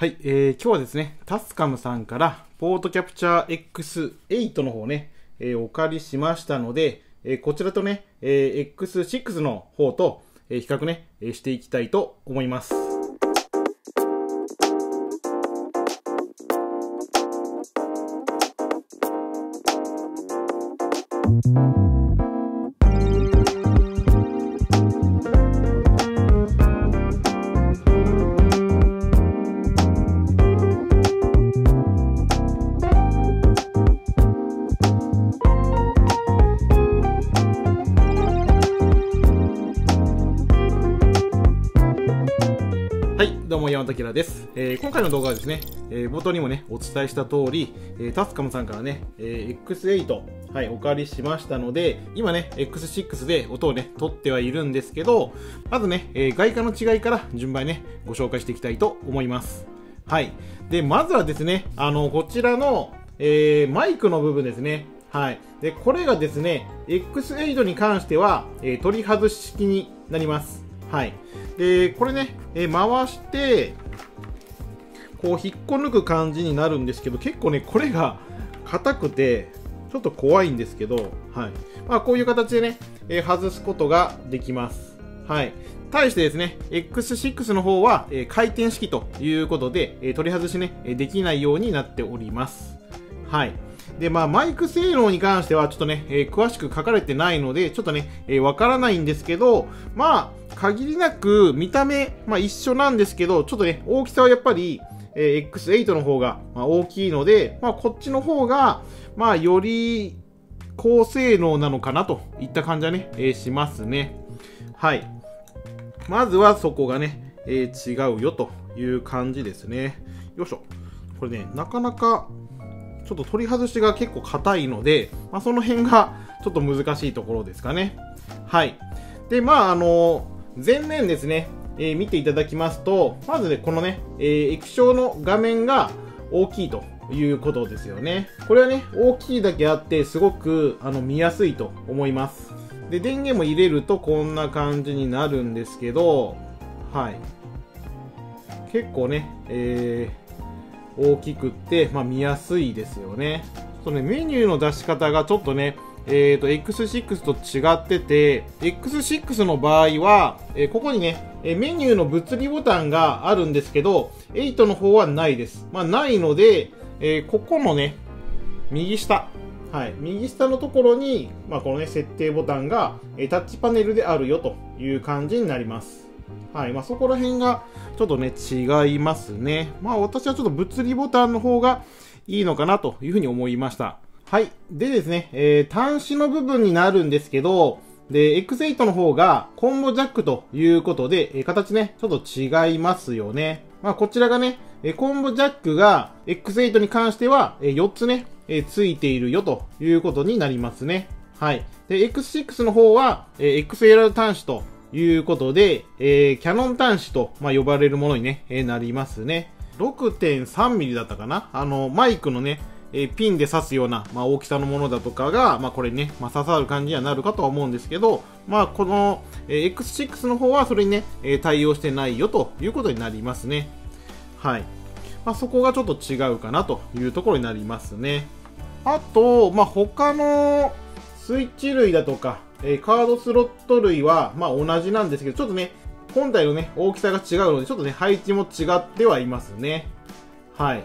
はい、えー、今日はですね、タスカムさんからポートキャプチャー X8 の方ね、えー、お借りしましたので、えー、こちらとね、えー、X6 の方と、えー、比較ね、えー、していきたいと思います。はい、どうも山田明です、えー、今回の動画はですね、えー、冒頭にもね、お伝えした通り、えー、タスカムさんからね、え X8、はい、お借りしましたので、今ね、X6 で音をね、取ってはいるんですけど、まずね、え外貨の違いから順番にね、ご紹介していきたいと思います。はい。で、まずはですね、あの、こちらの、えマイクの部分ですね。はい。で、これがですね、X8 に関しては、え取り外し式になります。はい。で、これね、えー、回して、こう引っこ抜く感じになるんですけど、結構ね、これが硬くて、ちょっと怖いんですけど、はい。まあ、こういう形でね、えー、外すことができます。はい。対してですね、X6 の方は、えー、回転式ということで、えー、取り外しね、できないようになっております。はい。で、まあ、マイク性能に関してはちょっとね、えー、詳しく書かれてないので、ちょっとね、えー、わからないんですけど、まあ、限りなく見た目、まあ一緒なんですけど、ちょっとね、大きさはやっぱり、えー、X8 の方が、まあ、大きいので、まあこっちの方が、まあより高性能なのかなといった感じはね、えー、しますね。はい。まずはそこがね、えー、違うよという感じですね。よいしょ。これね、なかなかちょっと取り外しが結構硬いので、まあ、その辺がちょっと難しいところですかね。はい。で、まあ、あの、前面ですね、えー、見ていただきますと、まずね、このね、えー、液晶の画面が大きいということですよね。これはね、大きいだけあって、すごく、あの、見やすいと思います。で、電源も入れるとこんな感じになるんですけど、はい。結構ね、えー、大きくって、まあ、見やすいですよね。そね、メニューの出し方がちょっとね、えっ、ー、と、X6 と違ってて、X6 の場合は、えー、ここにね、えメニューの物理ボタンがあるんですけど、8の方はないです。まあ、ないので、えー、ここのね、右下、はい、右下のところに、まあ、このね、設定ボタンが、えタッチパネルであるよという感じになります。はい、まあ、そこら辺がちょっとね、違いますね。まあ、私はちょっと物理ボタンの方がいいのかなというふうに思いました。はい。でですね、えー、端子の部分になるんですけど、で、X8 の方がコンボジャックということで、え、形ね、ちょっと違いますよね。まあ、こちらがね、え、コンボジャックが X8 に関しては、え、4つね、えー、ついているよということになりますね。はい。で、X6 の方は、え、XLR 端子ということで、えー、キャノン端子と、まあ、呼ばれるものにね、えー、なりますね。6.3ミリだったかな？あの、マイクのね、えー、ピンで刺すような、まあ、大きさのものだとかが、まあ、これね、まあ、刺さる感じにはなるかとは思うんですけど、まあ、この、えー、X6 の方はそれにね、えー、対応してないよということになりますね。はい。まあ、そこがちょっと違うかなというところになりますね。あと、まあ、他のスイッチ類だとか、えー、カードスロット類は、まあ、同じなんですけど、ちょっとね、本体のね、大きさが違うので、ちょっとね、配置も違ってはいますね。はい。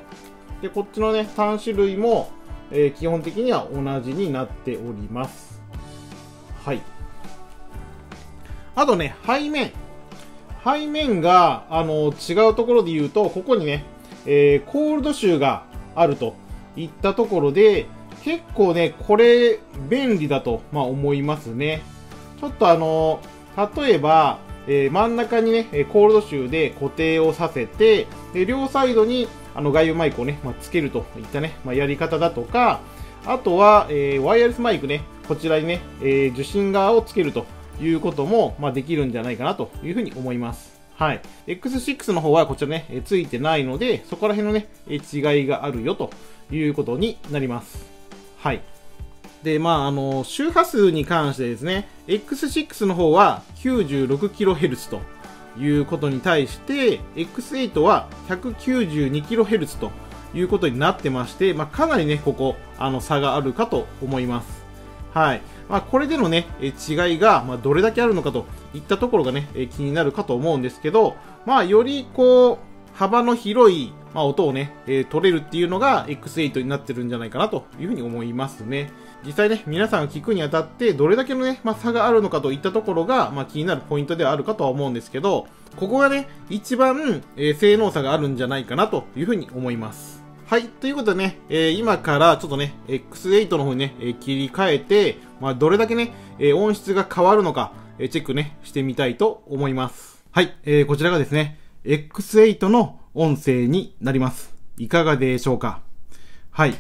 で、こっちのね、3種類も、えー、基本的には同じになっております。はい。あとね、背面。背面が、あの、違うところで言うと、ここにね、えー、コールド臭があるといったところで、結構ね、これ、便利だと、まあ、思いますね。ちょっとあの、例えば、えー、真ん中にね、コールドシューで固定をさせて、で両サイドにあの外部マイクをね、まあ、つけるといったね、まあ、やり方だとか、あとは、えー、ワイヤレスマイクね、こちらにね、えー、受信側をつけるということも、まあ、できるんじゃないかなというふうに思います。はい。X6 の方はこちらね、えついてないので、そこら辺のね、え違いがあるよということになります。はい。で、まあ、あの、周波数に関してですね、X6 の方は 96kHz ということに対して、X8 は 192kHz ということになってまして、まあ、かなりね、ここ、あの、差があるかと思います。はい。まあ、これでのね、違いが、ま、どれだけあるのかといったところがね、気になるかと思うんですけど、まあ、よりこう、幅の広い、まあ、音をね、えー、取れるっていうのが X8 になってるんじゃないかなというふうに思いますね。実際ね、皆さんが聞くにあたって、どれだけのね、まあ、差があるのかといったところが、まあ、気になるポイントではあるかとは思うんですけど、ここがね、一番、えー、性能差があるんじゃないかなというふうに思います。はい。ということでね、えー、今からちょっとね、X8 の方にね、えー、切り替えて、まあ、どれだけね、えー、音質が変わるのか、えチェックね、してみたいと思います。はい。えーこちらがですね、X8 の音声になります。いかがでしょうか？はい。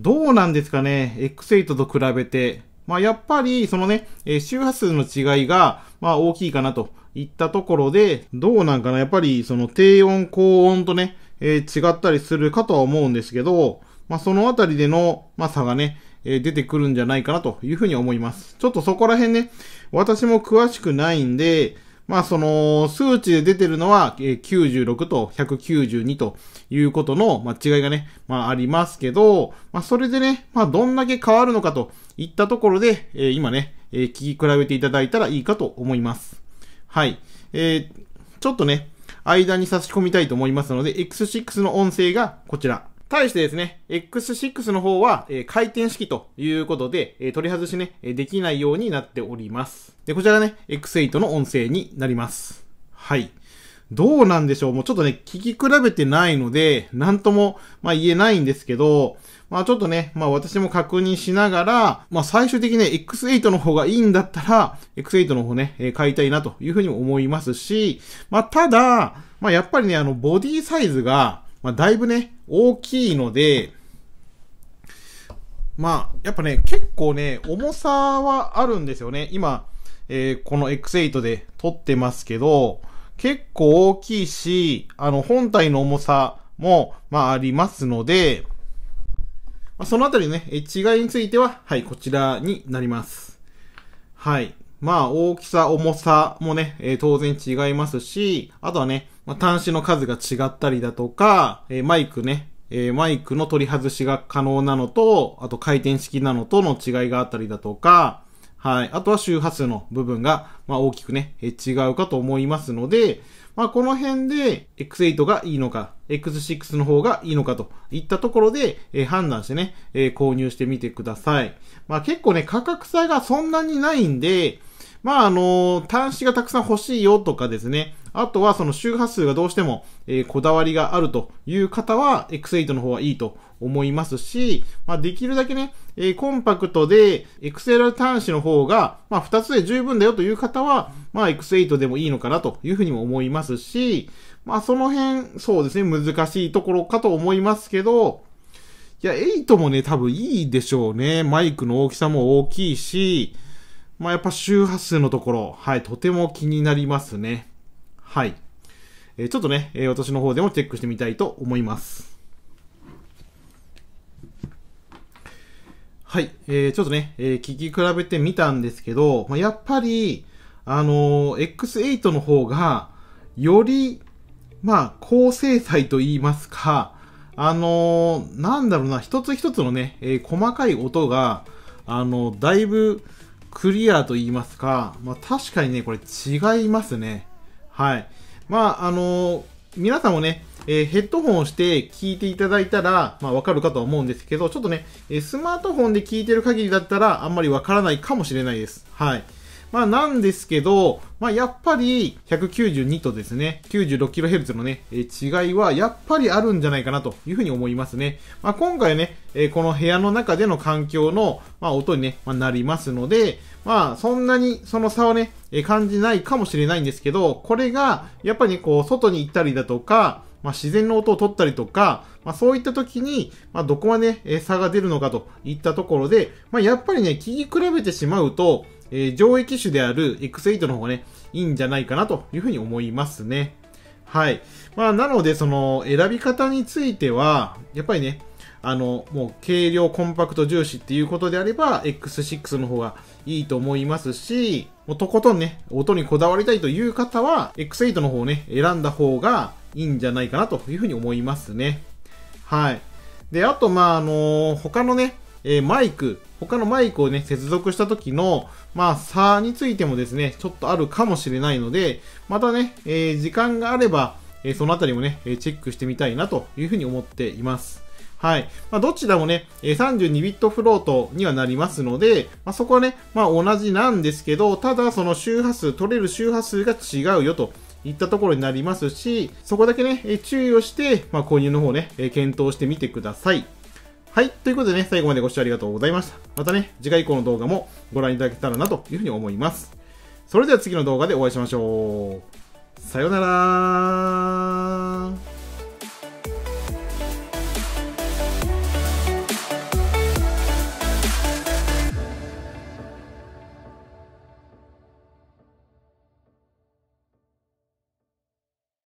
どうなんですかね ?X8 と比べて。まあ、やっぱり、そのね、周波数の違いが、まあ、大きいかなといったところで、どうなんかな？やっぱり、その低音、高音とね、えー、違ったりするかとは思うんですけど、まあ、そのあたりでの、まあ、差がね、えー、出てくるんじゃないかなというふうに思います。ちょっとそこら辺ね、私も詳しくないんで、まあその数値で出てるのは96と192ということの、ま、違いがね、まあありますけど、まあそれでね、まあどんだけ変わるのかといったところで、え、今ね、えー、聞き比べていただいたらいいかと思います。はい。えー、ちょっとね、間に差し込みたいと思いますので、X6 の音声がこちら。対してですね、X6 の方は、えー、回転式ということで、えー、取り外しね、できないようになっております。で、こちらがね、X8 の音声になります。はい。どうなんでしょう？もうちょっとね、聞き比べてないので、なんとも、まあ言えないんですけど、まあちょっとね、まあ私も確認しながら、まあ最終的にね、X8 の方がいいんだったら、X8 の方ね、えー、買いたいなというふうにも思いますし、まあただ、まあやっぱりね、あの、ボディサイズが、まあ、だいぶね、大きいので、まあ、やっぱね、結構ね、重さはあるんですよね。今、えー、この X8 で撮ってますけど、結構大きいし、あの、本体の重さも、まあ、ありますので、まあ、そのあたりね、違いについては、はい、こちらになります。はい。まあ、大きさ、重さもね、えー、当然違いますし、あとはね、まあ、端子の数が違ったりだとか、えー、マイクね、えー、マイクの取り外しが可能なのと、あと回転式なのとの違いがあったりだとか、はい。あとは周波数の部分が、まあ、大きくね、え違うかと思いますので、まあ、この辺で X8 がいいのか、X6 の方がいいのかといったところで、えー、判断してね、えー、購入してみてください。まあ、結構ね、価格差がそんなにないんで、まあ、あのー、端子がたくさん欲しいよとかですね、あとはその周波数がどうしても、え、こだわりがあるという方は X8 の方はいいと思いますし、まあ、できるだけね、え、コンパクトで XLR 端子の方が、まあ、2つで十分だよという方は、まあ、X8 でもいいのかなというふうにも思いますし、まあ、その辺、そうですね、難しいところかと思いますけど、いや、8もね、多分いいでしょうね。マイクの大きさも大きいし、まあ、やっぱ周波数のところ、はい、とても気になりますね。はい。えー、ちょっとね、えー、私の方でもチェックしてみたいと思います。はい。えー、ちょっとね、えー、聞き比べてみたんですけど、まあ、やっぱり、あのー、X8 の方が、より、まあ、高精細と言いますか、あのー、なんだろうな、一つ一つのね、えー、細かい音が、あのー、だいぶクリアと言いますか、まあ、確かにね、これ違いますね。はい。まあ、あのー、皆さんもね、えー、ヘッドホンをして聞いていただいたら、まあ、わかるかとは思うんですけど、ちょっとね、えスマートフォンで聞いてる限りだったら、あんまりわからないかもしれないです。はい。まあ、なんですけど、まあ、やっぱり、192とですね、96kHz のね、え違いは、やっぱりあるんじゃないかなというふうに思いますね。まあ、今回ね、えこの部屋の中での環境の、まあ、音にね、まあ、なりますので、まあ、そんなにその差はね、え感じないかもしれないんですけど、これが、やっぱりね、こう、外に行ったりだとか、まあ、自然の音を取ったりとか、まあ、そういった時に、まあ、どこまで、ね、差が出るのかといったところで、まあ、やっぱりね、聞き比べてしまうと、えー、上位機種である X8 の方がね、いいんじゃないかなというふうに思いますね。はい。まあ、なので、その、選び方については、やっぱりね、あの、もう軽量コンパクト重視っていうことであれば、X6 の方がいいと思いますし、もうとことんね、音にこだわりたいという方は、X8 の方をね、選んだ方がいいんじゃないかなというふうに思いますね。はい。で、あと、まあ、あのー、他のね、えー、マイク、他のマイクをね、接続した時の、まあ、差についてもですね、ちょっとあるかもしれないので、またね、えー、時間があれば、えそのあたりもね、えチェックしてみたいなというふうに思っています。はい。まあ、どちらもね、32ビットフロートにはなりますので、まあ、そこはね、まあ、同じなんですけど、ただその周波数、取れる周波数が違うよといったところになりますし、そこだけね、注意をして、ま、購入の方ね、検討してみてください。はい。ということでね、最後までご視聴ありがとうございました。またね、次回以降の動画もご覧いただけたらなというふうに思います。それでは次の動画でお会いしましょう。さようなら